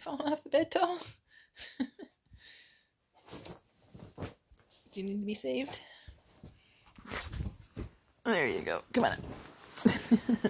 falling off the bed tall. Do you need to be saved? There you go. Come on.